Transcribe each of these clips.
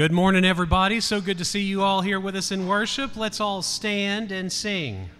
Good morning, everybody. So good to see you all here with us in worship. Let's all stand and sing.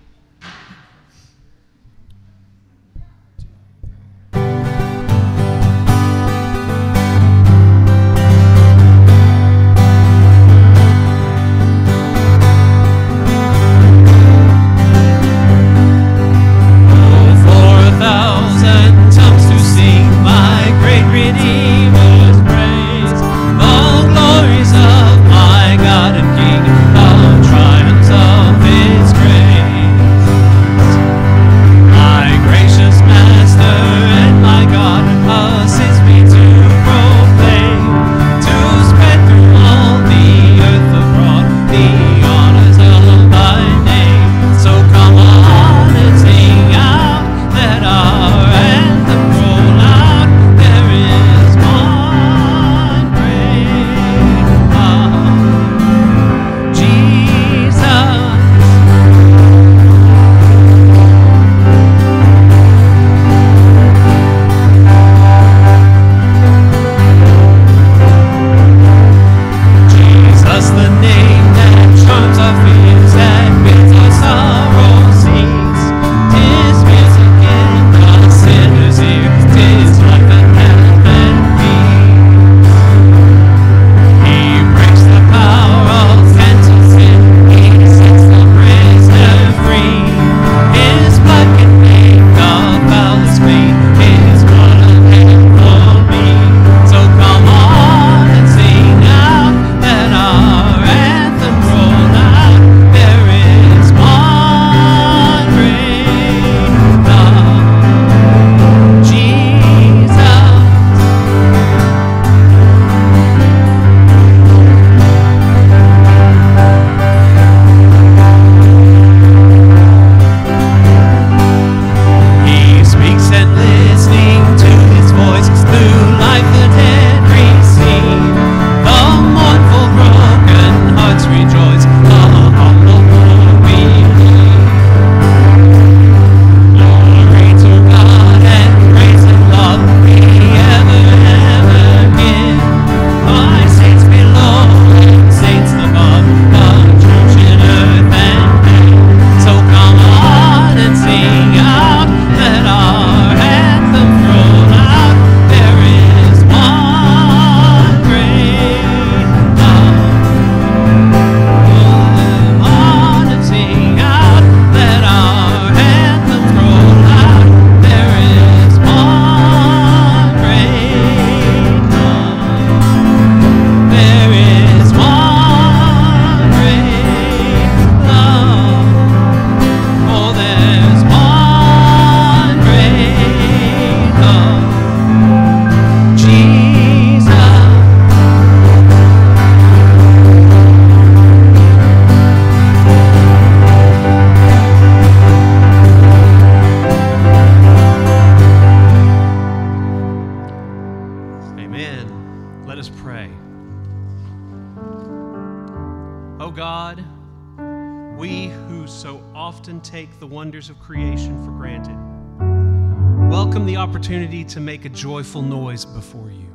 To make a joyful noise before you.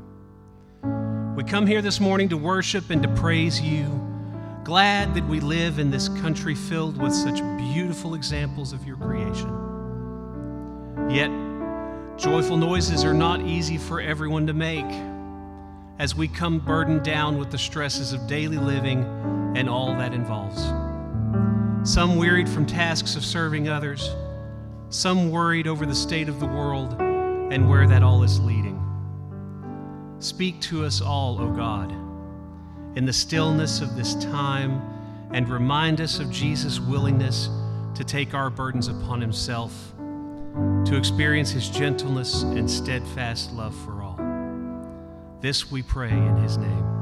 We come here this morning to worship and to praise you, glad that we live in this country filled with such beautiful examples of your creation. Yet, joyful noises are not easy for everyone to make as we come burdened down with the stresses of daily living and all that involves. Some wearied from tasks of serving others, some worried over the state of the world and where that all is leading. Speak to us all, O God, in the stillness of this time, and remind us of Jesus' willingness to take our burdens upon himself, to experience his gentleness and steadfast love for all. This we pray in his name.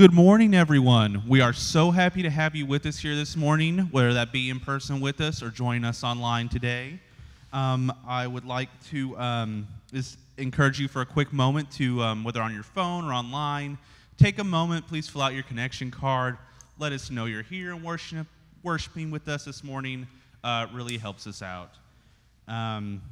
Good morning, everyone. We are so happy to have you with us here this morning, whether that be in person with us or join us online today. Um, I would like to um, just encourage you for a quick moment to, um, whether on your phone or online, take a moment. Please fill out your connection card. Let us know you're here and worship, worshiping with us this morning. Uh, really helps us out. Um,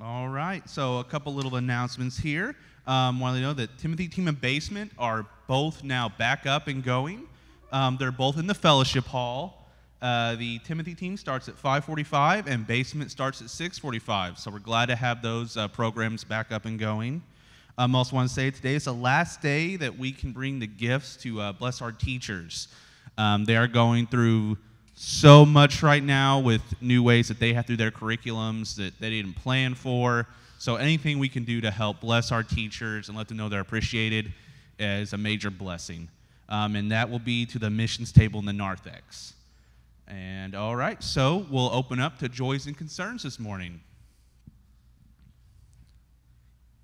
all right, so a couple little announcements here. Um, want to know that Timothy Team and Basement are both now back up and going. Um, they're both in the fellowship hall. Uh, the Timothy team starts at 5:45 and Basement starts at 6:45. So we're glad to have those uh, programs back up and going. I um, also want to say today is the last day that we can bring the gifts to uh, bless our teachers. Um, they are going through so much right now with new ways that they have through their curriculums that they didn't plan for. So anything we can do to help bless our teachers and let them know they're appreciated is a major blessing. Um, and that will be to the missions table in the narthex. And all right, so we'll open up to joys and concerns this morning.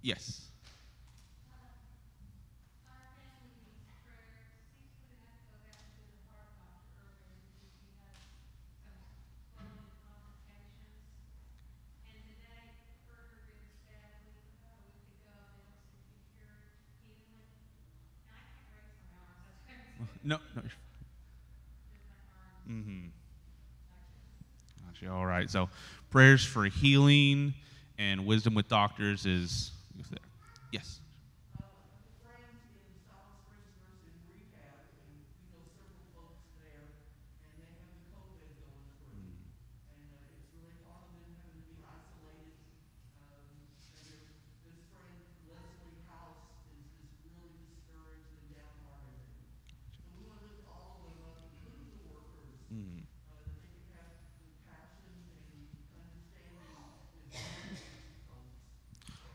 Yes. No, no. Mm-hmm. Gotcha. All right. So, prayers for healing and wisdom with doctors is. Yes.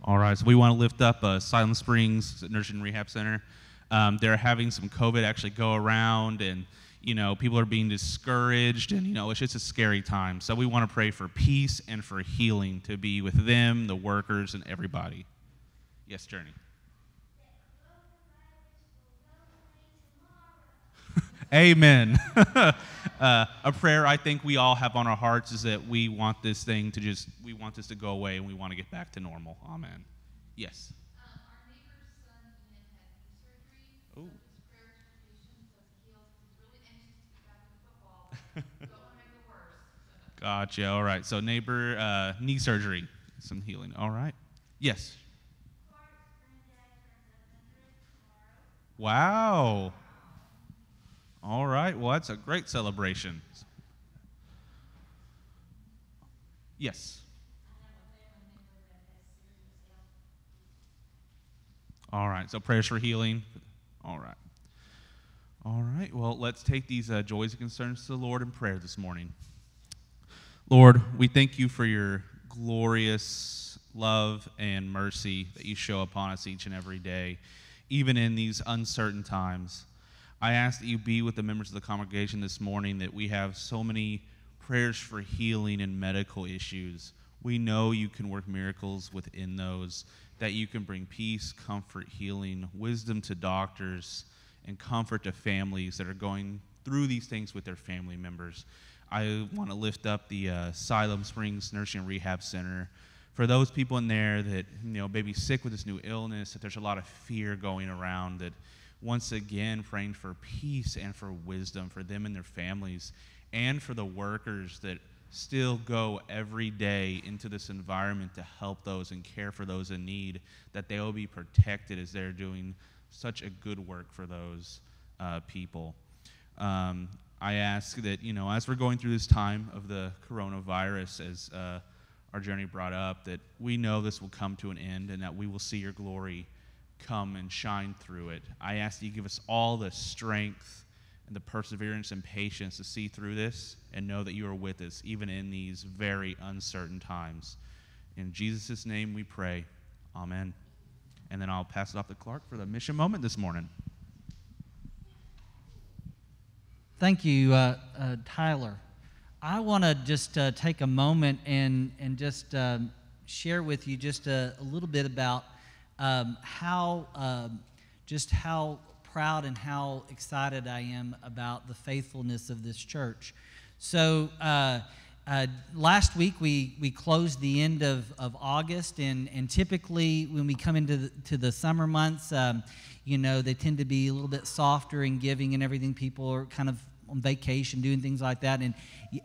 All so we want to lift up uh, Siloam Springs Nursing and Rehab Center. Um, they're having some COVID actually go around, and you know people are being discouraged, and you know it's just a scary time. So we want to pray for peace and for healing to be with them, the workers, and everybody. Yes, Journey. Amen. uh, a prayer I think we all have on our hearts is that we want this thing to just, we want this to go away and we want to get back to normal. Amen. Yes. Um, son Ian had knee surgery. So Ooh. his prayers for patience as he heals. He's really anxious to get back to football. Don't want to make it worse. Gotcha. All right. So, neighbor, uh, knee surgery, some healing. All right. Yes. Wow. All right. Well, that's a great celebration. Yes. All right. So, prayers for healing. All right. All right. Well, let's take these uh, joys and concerns to the Lord in prayer this morning. Lord, we thank you for your glorious love and mercy that you show upon us each and every day, even in these uncertain times. I ask that you be with the members of the congregation this morning, that we have so many prayers for healing and medical issues. We know you can work miracles within those, that you can bring peace, comfort, healing, wisdom to doctors, and comfort to families that are going through these things with their family members. I want to lift up the uh, Siloam Springs Nursing and Rehab Center for those people in there that you know maybe sick with this new illness. That there's a lot of fear going around. That once again praying for peace and for wisdom for them and their families, and for the workers that still go every day into this environment to help those and care for those in need. That they will be protected as they're doing such a good work for those uh, people. Um, I ask that, you know, as we're going through this time of the coronavirus, as uh, our journey brought up, that we know this will come to an end and that we will see your glory come and shine through it. I ask that you give us all the strength and the perseverance and patience to see through this and know that you are with us, even in these very uncertain times. In Jesus' name we pray. Amen. And then I'll pass it off to Clark for the mission moment this morning. Thank you, uh, uh, Tyler. I want to just uh, take a moment and, and just um share with you just a, a little bit about um, how, um, just how proud and how excited I am about the faithfulness of this church. So, uh, uh, last week we, we closed the end of, of August, and, and typically when we come into the, to the summer months, um, you know, they tend to be a little bit softer in giving and everything. People are kind of on vacation, doing things like that. And,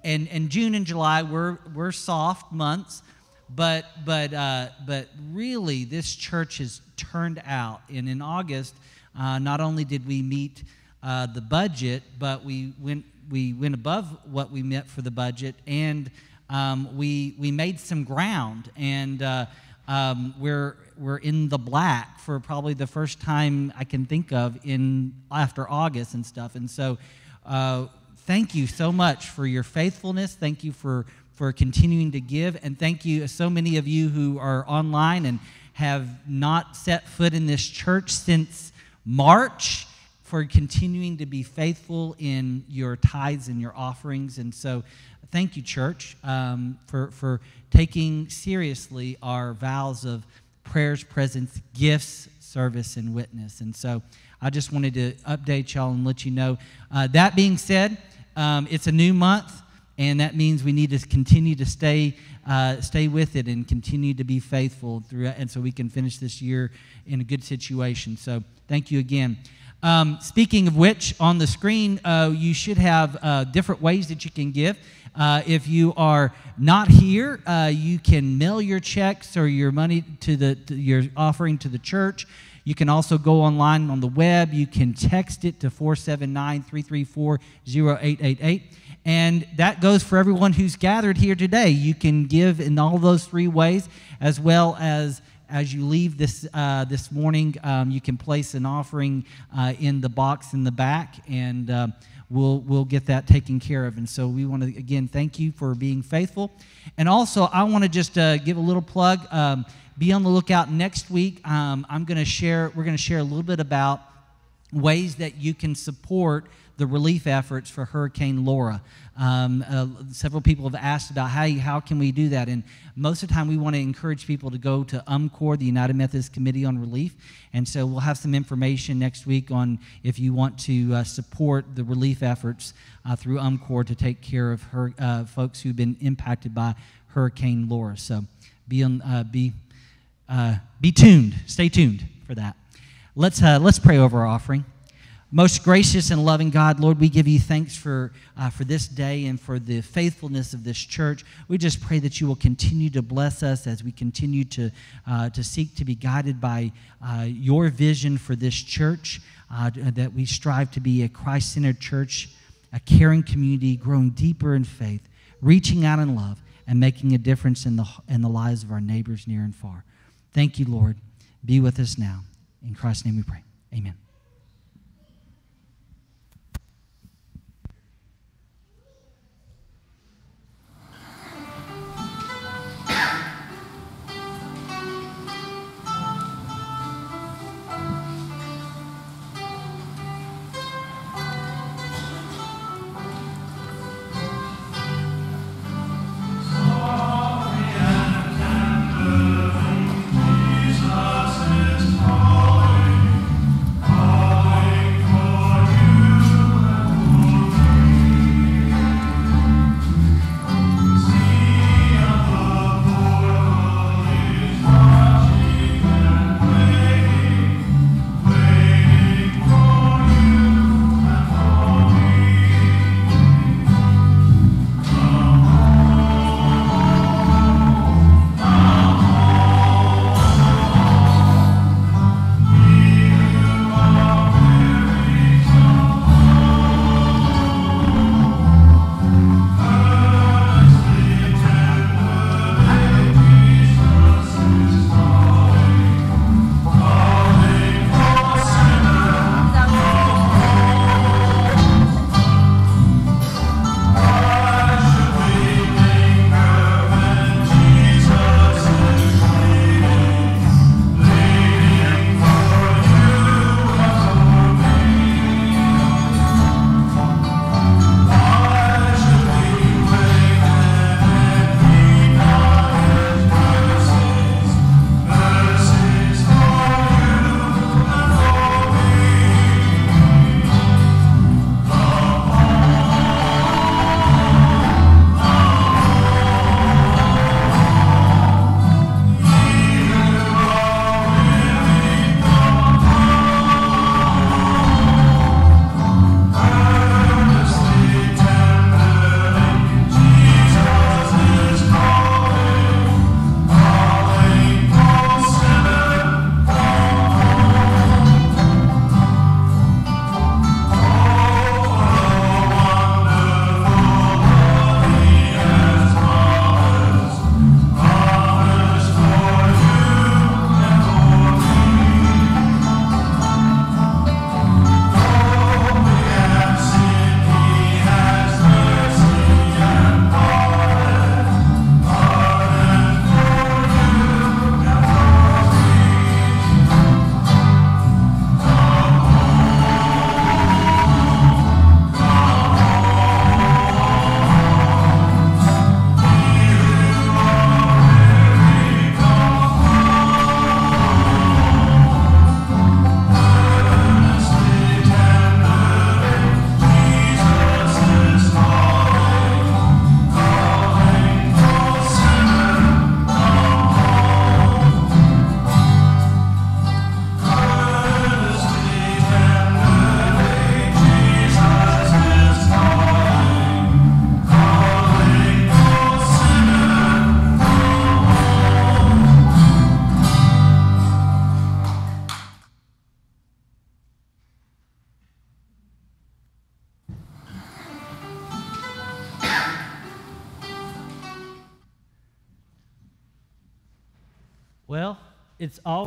and, and June and July were, were soft months, but, but, uh, but really this church has turned out. And in August, uh, not only did we meet uh, the budget, but we went, we went above what we met for the budget, and um, we, we made some ground. And uh, um, we're, we're in the black for probably the first time I can think of in after August and stuff. And so, uh, thank you so much for your faithfulness. Thank you for for continuing to give, and thank you so many of you who are online and have not set foot in this church since March for continuing to be faithful in your tithes and your offerings. And so, thank you, church, um, for, for taking seriously our vows of prayers, presence, gifts, service, and witness. And so, I just wanted to update y'all and let you know. Uh, that being said, um, it's a new month and that means we need to continue to stay uh, stay with it and continue to be faithful throughout, and so we can finish this year in a good situation. So thank you again. Um, speaking of which, on the screen uh, you should have uh, different ways that you can give. Uh, if you are not here, uh, you can mail your checks or your money to the to your offering to the church. You can also go online on the web. You can text it to 479 334 0888. And that goes for everyone who's gathered here today. You can give in all those three ways, as well as as you leave this uh, this morning, um, you can place an offering uh, in the box in the back, and uh, we'll we'll get that taken care of. And so we want to again thank you for being faithful, and also I want to just uh, give a little plug. Um, be on the lookout next week. Um, I'm going to share. We're going to share a little bit about ways that you can support the relief efforts for Hurricane Laura. Um, uh, several people have asked about how, how can we do that, and most of the time we want to encourage people to go to UMCOR, the United Methodist Committee on Relief, and so we'll have some information next week on if you want to uh, support the relief efforts uh, through UMCOR to take care of her, uh, folks who've been impacted by Hurricane Laura. So be on, uh, be uh, be tuned. Stay tuned for that. Let's let's pray over our offering. Most gracious and loving God, Lord, we give you thanks for, uh, for this day and for the faithfulness of this church. We just pray that you will continue to bless us as we continue to, uh, to seek to be guided by uh, your vision for this church, uh, that we strive to be a Christ centered church, a caring community, growing deeper in faith, reaching out in love, and making a difference in the, in the lives of our neighbors near and far. Thank you, Lord. Be with us now. In Christ's name we pray. Amen.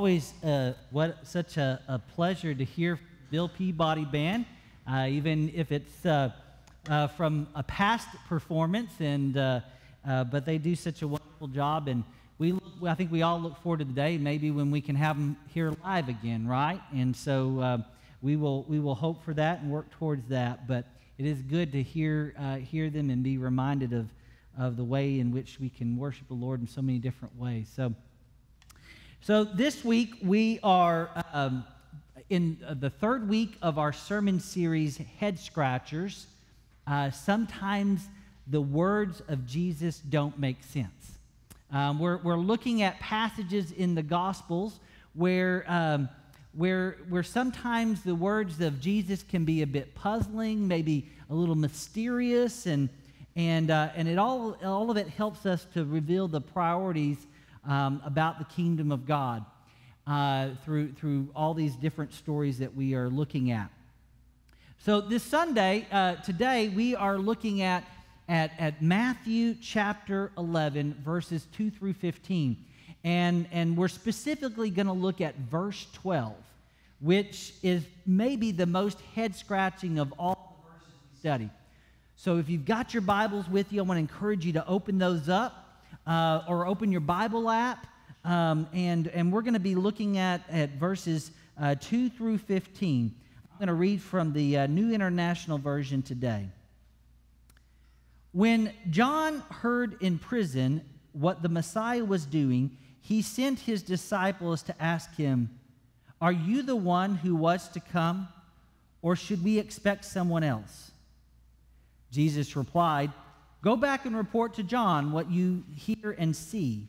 Always uh, what such a, a pleasure to hear Bill Peabody Band, uh, even if it's uh, uh, from a past performance. And uh, uh, but they do such a wonderful job, and we look, I think we all look forward to the day maybe when we can have them here live again, right? And so we will we will hope for that and work towards that. But it is good to hear hear them and be reminded of of the way in which we can worship the Lord in so many different ways. So. So this week we are um, in the third week of our sermon series, Head Scratchers. Uh, sometimes the words of Jesus don't make sense. Um, we're, we're looking at passages in the Gospels where, um, where, where sometimes the words of Jesus can be a bit puzzling, maybe a little mysterious, and, and, uh, and it all, all of it helps us to reveal the priorities um, about the kingdom of God uh, through, through all these different stories that we are looking at. So, this Sunday, uh, today, we are looking at, at, at Matthew chapter 11, verses 2 through 15. And, and we're specifically going to look at verse 12, which is maybe the most head scratching of all the verses we study. So, if you've got your Bibles with you, I want to encourage you to open those up uh, or open your Bible app. Um, and, and we're going to be looking at, at verses uh, 2 through 15. I'm going to read from the uh, New International Version today. When John heard in prison what the Messiah was doing, he sent his disciples to ask him, Are you the one who was to come, or should we expect someone else? Jesus replied, Go back and report to John what you hear and see.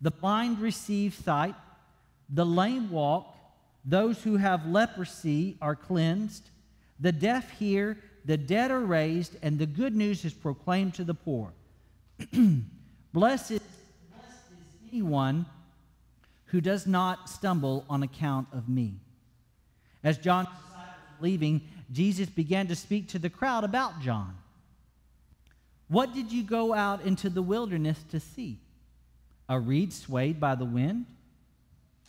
The blind receive sight, the lame walk, those who have leprosy are cleansed, the deaf hear, the dead are raised, and the good news is proclaimed to the poor. blessed, blessed is anyone who does not stumble on account of me. As John was leaving, Jesus began to speak to the crowd about John. What did you go out into the wilderness to see? A reed swayed by the wind?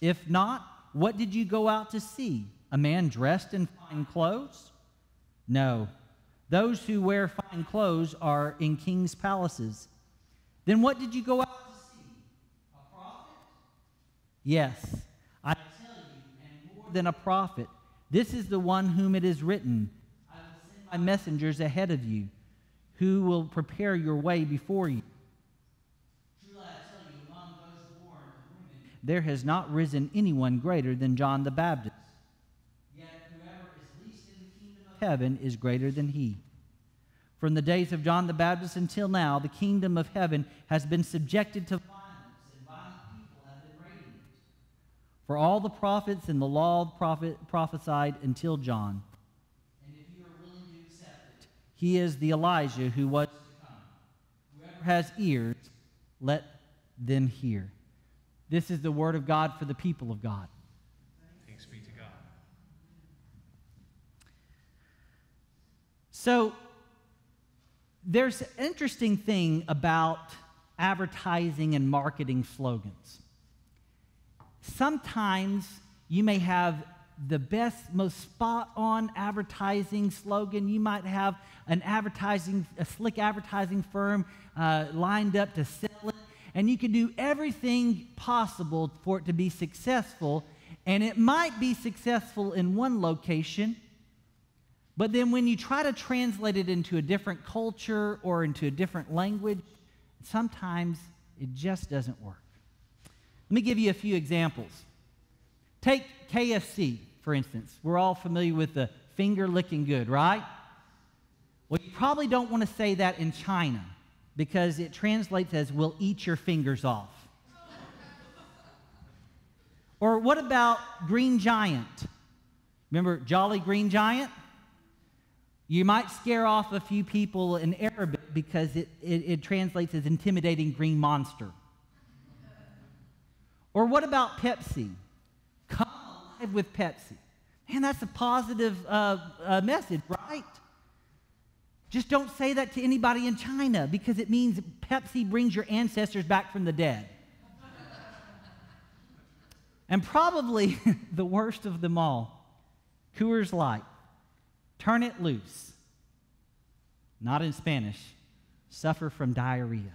If not, what did you go out to see? A man dressed in fine clothes? No. Those who wear fine clothes are in king's palaces. Then what did you go out to see? A prophet? Yes, I tell you, and more than a prophet. This is the one whom it is written I will send my messengers ahead of you who will prepare your way before you. There has not risen anyone greater than John the Baptist. Yet whoever is least in the kingdom of heaven is greater than he. From the days of John the Baptist until now, the kingdom of heaven has been subjected to violence, and violent people have been it. For all the prophets and the law prophet, prophesied until John. He is the Elijah who was. Whoever has ears, let them hear. This is the word of God for the people of God. Thanks be to God. So, there's an interesting thing about advertising and marketing slogans. Sometimes you may have the best, most spot on advertising slogan. You might have an advertising, a slick advertising firm uh, lined up to sell it, and you can do everything possible for it to be successful. And it might be successful in one location, but then when you try to translate it into a different culture or into a different language, sometimes it just doesn't work. Let me give you a few examples. Take KFC for instance. We're all familiar with the finger licking good, right? Well, you probably don't want to say that in China because it translates as we'll eat your fingers off. or what about Green Giant? Remember Jolly Green Giant? You might scare off a few people in Arabic because it, it, it translates as intimidating green monster. Or what about Pepsi? Alive with Pepsi. Man, that's a positive uh, uh, message, right? Just don't say that to anybody in China because it means Pepsi brings your ancestors back from the dead. And probably the worst of them all Coors Light. Turn it loose. Not in Spanish. Suffer from diarrhea.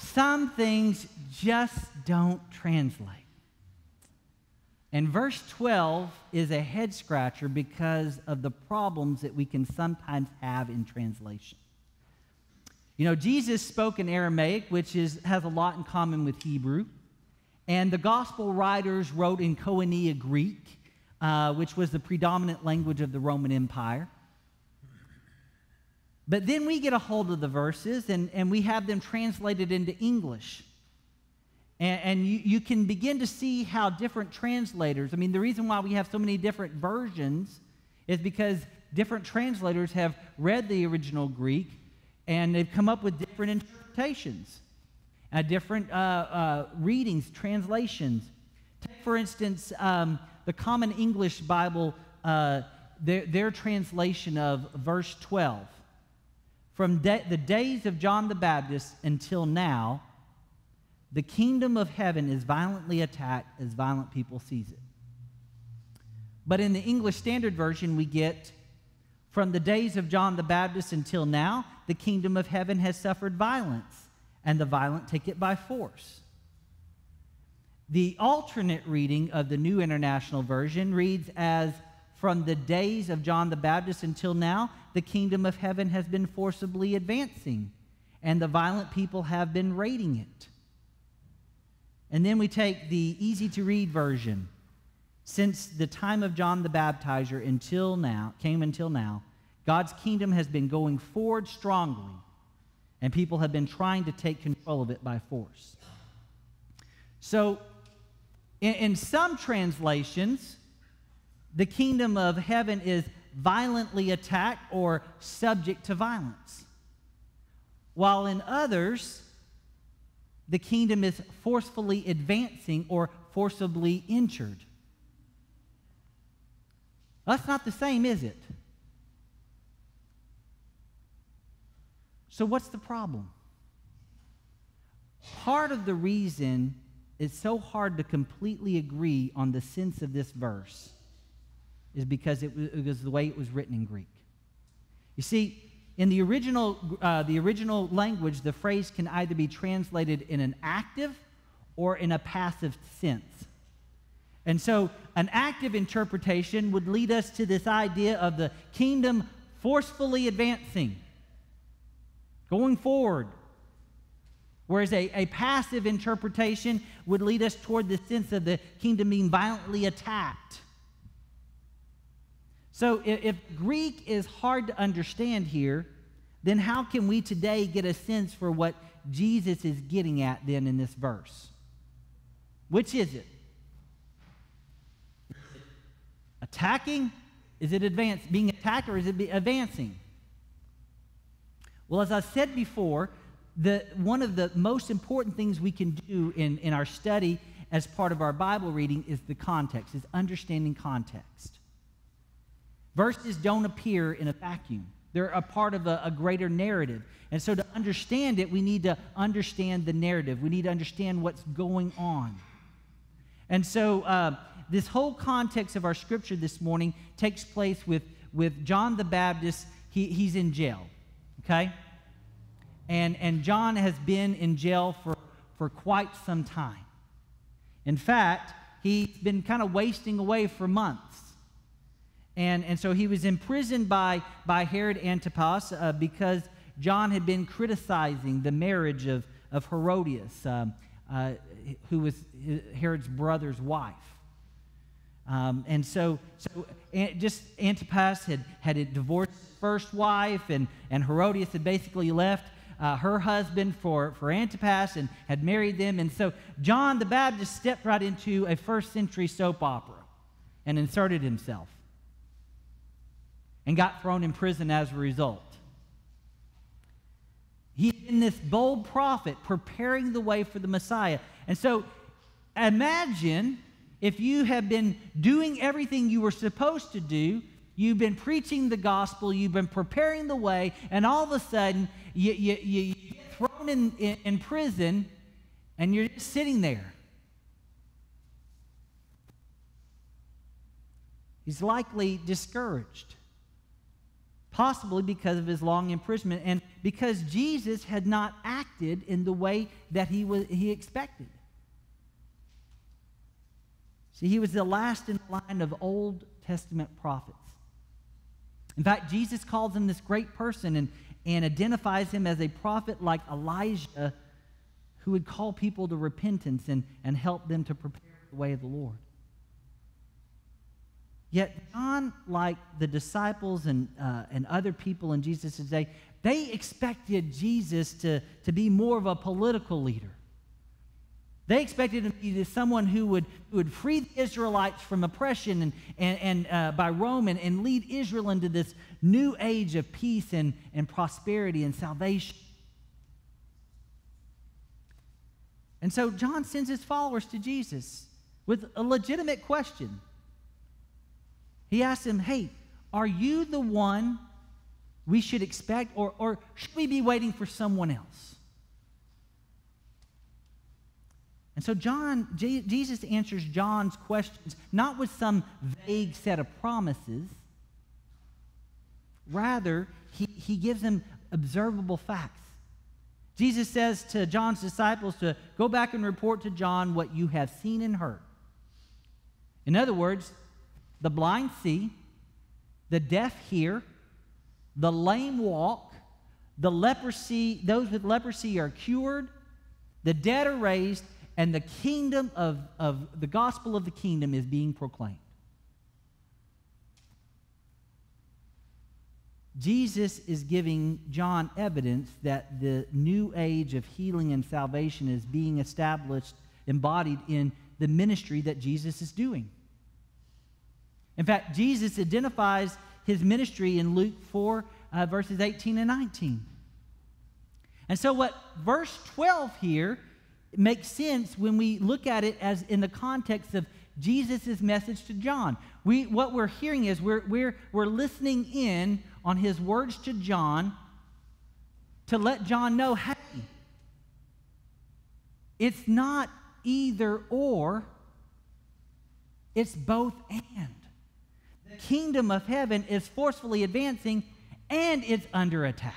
Some things just don't translate. And verse 12 is a head scratcher because of the problems that we can sometimes have in translation. You know, Jesus spoke in Aramaic, which is, has a lot in common with Hebrew. And the gospel writers wrote in Koine Greek, uh, which was the predominant language of the Roman Empire. But then we get a hold of the verses and, and we have them translated into English. And, and you, you can begin to see how different translators, I mean, the reason why we have so many different versions is because different translators have read the original Greek and they've come up with different interpretations, uh, different uh, uh, readings, translations. Take, for instance, um, the Common English Bible, uh, their, their translation of verse 12. From de- the days of John the Baptist until now, the kingdom of heaven is violently attacked as violent people seize it. But in the English Standard Version, we get from the days of John the Baptist until now, the kingdom of heaven has suffered violence, and the violent take it by force. The alternate reading of the New International Version reads as From the days of John the Baptist until now, the kingdom of heaven has been forcibly advancing, and the violent people have been raiding it. And then we take the easy to read version. Since the time of John the Baptizer until now, came until now, God's kingdom has been going forward strongly, and people have been trying to take control of it by force. So, in, in some translations, the kingdom of heaven is violently attacked or subject to violence, while in others, the kingdom is forcefully advancing or forcibly injured. That's not the same, is it? So, what's the problem? Part of the reason it's so hard to completely agree on the sense of this verse is because it was, it was the way it was written in Greek. You see, in the original, uh, the original language, the phrase can either be translated in an active or in a passive sense. And so, an active interpretation would lead us to this idea of the kingdom forcefully advancing, going forward. Whereas a, a passive interpretation would lead us toward the sense of the kingdom being violently attacked. So, if, Greek is hard to understand here, then how can we today get a sense for what Jesus is getting at then in this verse? Which is it? Attacking? Is it advance, being attacked or is it advancing? Well, as I said before, the, one of the most important things we can do in, in our study as part of our Bible reading is the context, is understanding context. Verses don't appear in a vacuum. They're a part of a, a, greater narrative. And so to understand it, we need to understand the narrative. We need to understand what's going on. And so uh, this whole context of our scripture this morning takes place with, with John the Baptist. He, he's in jail, okay? And, and John has been in jail for, for quite some time. In fact, he's been kind of wasting away for months. And, and so he was imprisoned by, by Herod Antipas uh, because John had been criticizing the marriage of, of Herodias, um, uh, who was Herod's brother's wife. Um, and so, so just Antipas had, had divorced his first wife, and, and Herodias had basically left uh, her husband for, for Antipas and had married them. And so John the Baptist stepped right into a first century soap opera and inserted himself and got thrown in prison as a result. He's been this bold prophet preparing the way for the Messiah. And so imagine if you have been doing everything you were supposed to do, you've been preaching the gospel, you've been preparing the way, and all of a sudden you, you, you get thrown thrown in, in, in prison and you're just sitting there. He's likely discouraged, possibly because of his long imprisonment and because Jesus had not acted in the way that he, was, he expected. See, he was the last in the line of Old Testament prophets. In fact, Jesus calls him this great person and, and identifies him as a prophet like Elijah who would call people to repentance and, and help them to prepare the way of the Lord. Yet, John, like the disciples and, uh, and other people in Jesus' day, they expected Jesus to, to be more of a political leader. They expected him to be someone who would, who would free the Israelites from oppression and, and, and uh, by Rome and, and lead Israel into this new age of peace and, and prosperity and salvation. And so John sends his followers to Jesus with a legitimate question. He asks him, Hey, are you the one we should expect, or, or should we be waiting for someone else? And so John, J- Jesus answers John's questions not with some vague set of promises. Rather, he, he gives them observable facts. Jesus says to John's disciples to go back and report to John what you have seen and heard. In other words, the blind see, the deaf hear, the lame walk, the leprosy, those with leprosy are cured, the dead are raised, and the kingdom of, of the gospel of the kingdom is being proclaimed. Jesus is giving John evidence that the new age of healing and salvation is being established, embodied in the ministry that Jesus is doing. In fact, Jesus identifies his ministry in Luke 4, uh, verses 18 and 19. And so, what verse 12 here makes sense when we look at it as in the context of Jesus' message to John. We, what we're hearing is we're, we're, we're listening in on his words to John to let John know hey, it's not either or, it's both and. Kingdom of heaven is forcefully advancing and it's under attack.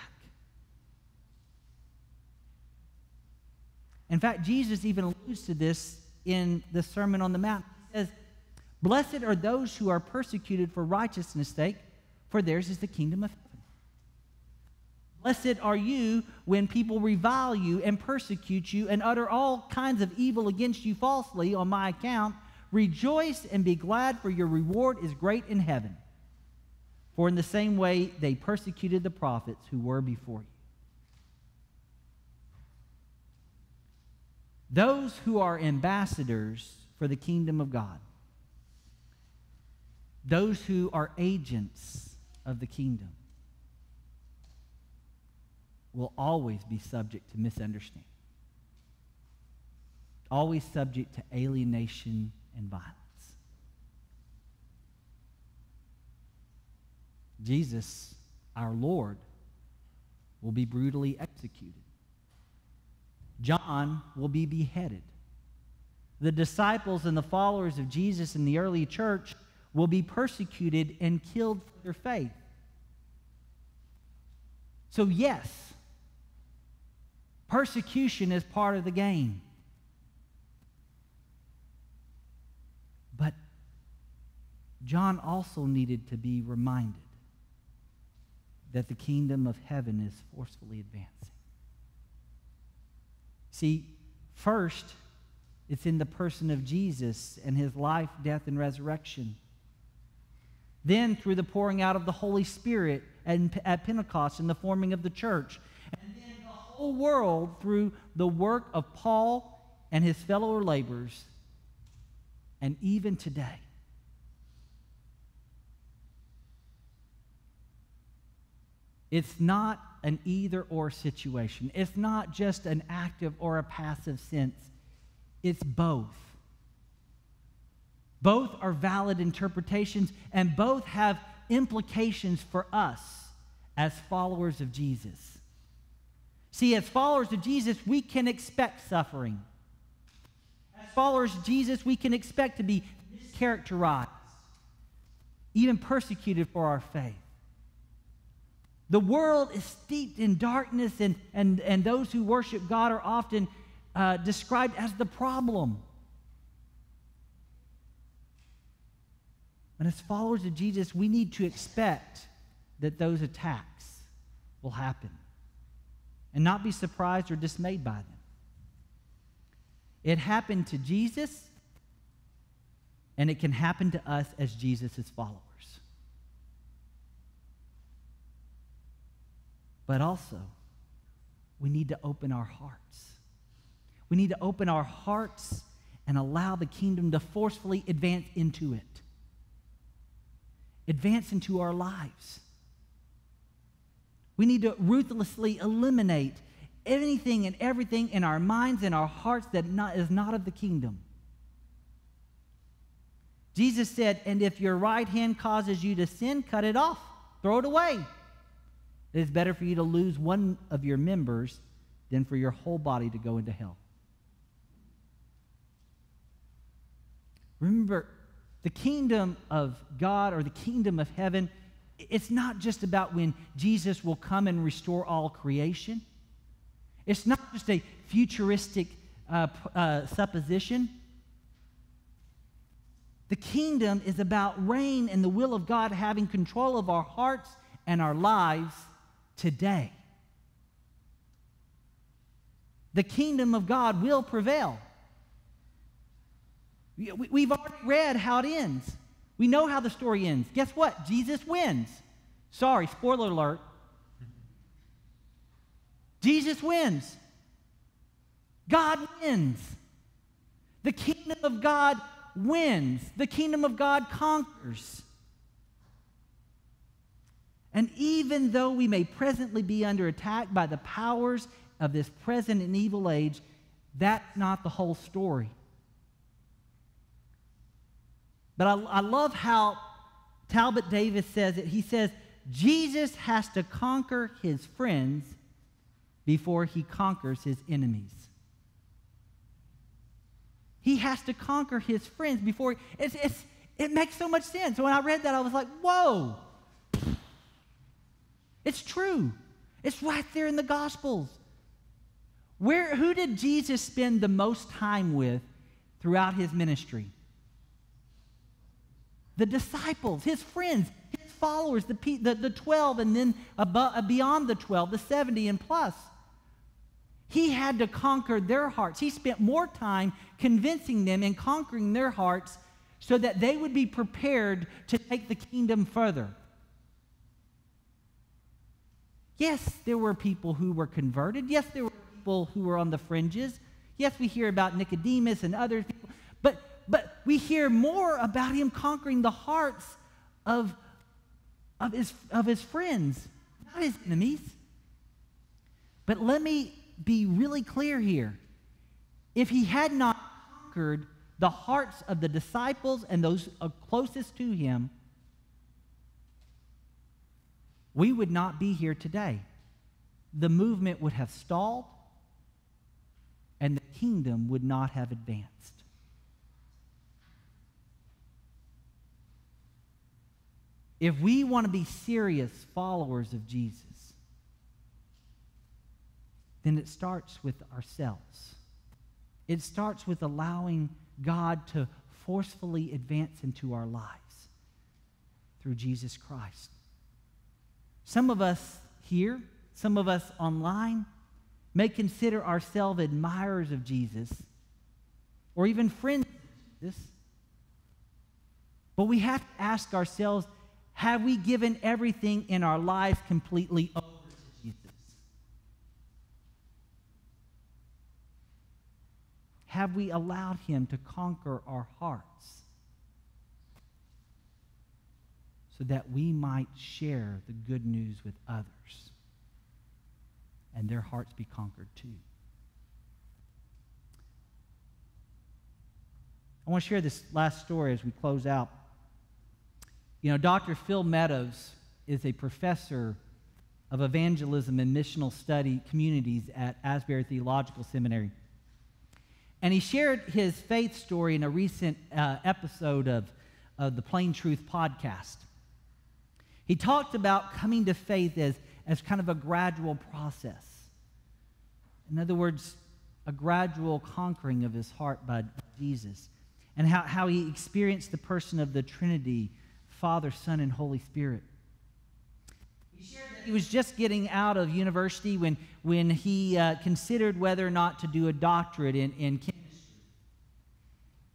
In fact, Jesus even alludes to this in the Sermon on the Mount. He says, Blessed are those who are persecuted for righteousness' sake, for theirs is the kingdom of heaven. Blessed are you when people revile you and persecute you and utter all kinds of evil against you falsely on my account. Rejoice and be glad, for your reward is great in heaven. For in the same way they persecuted the prophets who were before you. Those who are ambassadors for the kingdom of God, those who are agents of the kingdom, will always be subject to misunderstanding, always subject to alienation and violence. Jesus, our Lord, will be brutally executed. John will be beheaded. The disciples and the followers of Jesus in the early church will be persecuted and killed for their faith. So, yes, persecution is part of the game. But John also needed to be reminded that the kingdom of heaven is forcefully advancing. See, first, it's in the person of Jesus and his life, death, and resurrection. Then, through the pouring out of the Holy Spirit at Pentecost and the forming of the church. And then the whole world through the work of Paul and his fellow laborers. And even today. It's not an either or situation. It's not just an active or a passive sense, it's both. Both are valid interpretations, and both have implications for us as followers of Jesus. See, as followers of Jesus, we can expect suffering. As followers of Jesus, we can expect to be mischaracterized, even persecuted for our faith. The world is steeped in darkness, and, and, and those who worship God are often uh, described as the problem. And as followers of Jesus, we need to expect that those attacks will happen and not be surprised or dismayed by them. It happened to Jesus, and it can happen to us as Jesus' followers. But also, we need to open our hearts. We need to open our hearts and allow the kingdom to forcefully advance into it, advance into our lives. We need to ruthlessly eliminate anything and everything in our minds and our hearts that not, is not of the kingdom. Jesus said, And if your right hand causes you to sin, cut it off, throw it away. It is better for you to lose one of your members than for your whole body to go into hell. Remember, the kingdom of God or the kingdom of heaven, it's not just about when Jesus will come and restore all creation. It's not just a futuristic uh, uh, supposition. The kingdom is about reign and the will of God having control of our hearts and our lives today. The kingdom of God will prevail. We've already read how it ends. We know how the story ends. Guess what? Jesus wins. Sorry, spoiler alert. Jesus wins. God wins. The kingdom of God wins. The kingdom of God conquers. And even though we may presently be under attack by the powers of this present and evil age, that's not the whole story. But I, I love how Talbot Davis says it. He says, Jesus has to conquer his friends before he conquers his enemies. He has to conquer his friends before. It's, it's, it makes so much sense. When I read that, I was like, whoa. It's true. It's right there in the Gospels. Where, who did Jesus spend the most time with throughout his ministry? The disciples, his friends, his followers, the, the, the 12, and then above, uh, beyond the 12, the 70 and plus. He had to conquer their hearts. He spent more time convincing them and conquering their hearts so that they would be prepared to take the kingdom further. Yes, there were people who were converted. Yes, there were people who were on the fringes. Yes, we hear about Nicodemus and other people. But, but we hear more about him conquering the hearts of, of, his, of his friends, not his enemies. But let me be really clear here. If he had not conquered the hearts of the disciples and those closest to him, we would not be here today. The movement would have stalled, and the kingdom would not have advanced. If we want to be serious followers of Jesus, then it starts with ourselves. It starts with allowing God to forcefully advance into our lives through Jesus Christ. Some of us here, some of us online, may consider ourselves admirers of Jesus or even friends of Jesus. But we have to ask ourselves have we given everything in our lives completely over to Jesus? Have we allowed Him to conquer our hearts? So that we might share the good news with others and their hearts be conquered too. I want to share this last story as we close out. You know, Dr. Phil Meadows is a professor of evangelism and missional study communities at Asbury Theological Seminary. And he shared his faith story in a recent uh, episode of, of the Plain Truth podcast. He talked about coming to faith as, as kind of a gradual process. In other words, a gradual conquering of his heart by Jesus, and how, how he experienced the person of the Trinity Father, Son, and Holy Spirit. He shared that he was just getting out of university when, when he uh, considered whether or not to do a doctorate in, in chemistry.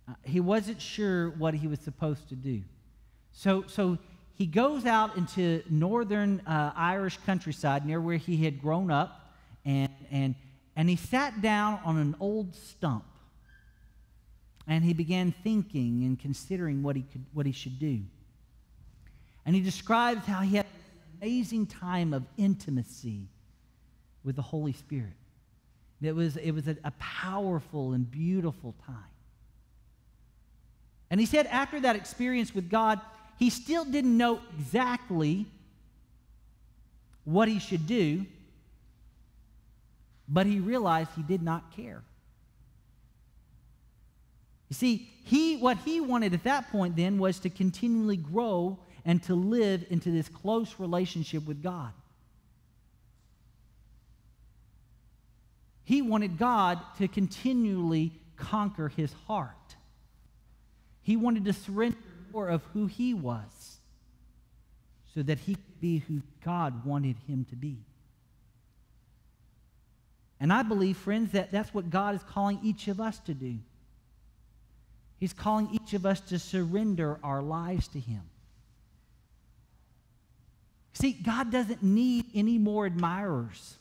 Uh, he wasn't sure what he was supposed to do. So, so he goes out into northern uh, Irish countryside near where he had grown up, and, and, and he sat down on an old stump. And he began thinking and considering what he, could, what he should do. And he describes how he had an amazing time of intimacy with the Holy Spirit. It was, it was a, a powerful and beautiful time. And he said after that experience with God, he still didn't know exactly what he should do, but he realized he did not care. You see, he, what he wanted at that point then was to continually grow and to live into this close relationship with God. He wanted God to continually conquer his heart. He wanted to surrender more of who he was so that he could be who God wanted him to be. And I believe, friends, that that's what God is calling each of us to do. He's calling each of us to surrender our lives to him. See, God doesn't need any more admirers.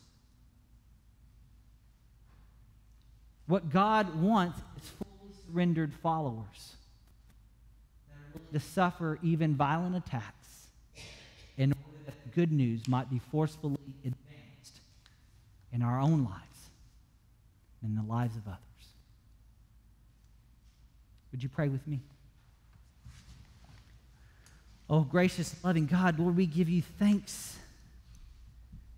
What God wants is fully surrendered followers to suffer even violent attacks in order that good news might be forcefully advanced in our own lives and in the lives of others. Would you pray with me? Oh, gracious, loving God, Lord, we give you thanks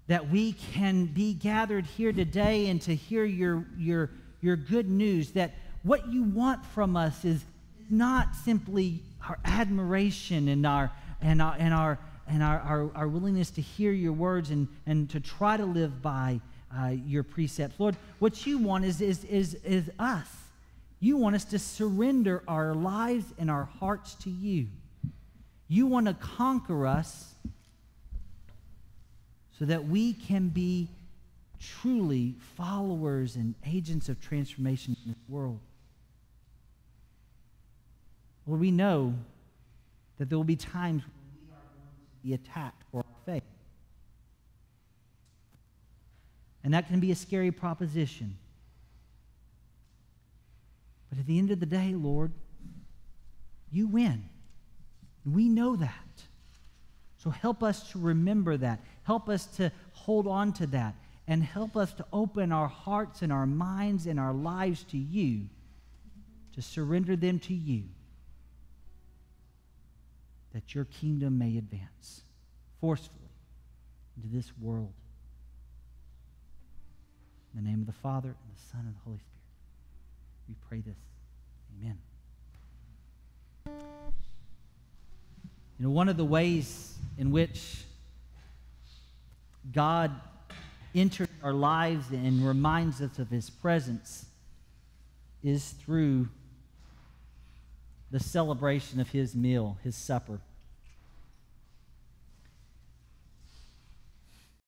that we can be gathered here today and to hear your, your, your good news, that what you want from us is not simply our admiration and our and our and our and our, our, our willingness to hear your words and, and to try to live by uh, your precepts. Lord, what you want is, is, is, is us. You want us to surrender our lives and our hearts to you. You want to conquer us so that we can be truly followers and agents of transformation in this world. Lord, we know that there will be times when we are going to be attacked for our faith. And that can be a scary proposition. But at the end of the day, Lord, you win. We know that. So help us to remember that. Help us to hold on to that. And help us to open our hearts and our minds and our lives to you, to surrender them to you that your kingdom may advance forcefully into this world. In the name of the Father, and the Son, and the Holy Spirit, we pray this. Amen. You know, one of the ways in which God enters our lives and reminds us of his presence is through the celebration of his meal, his supper.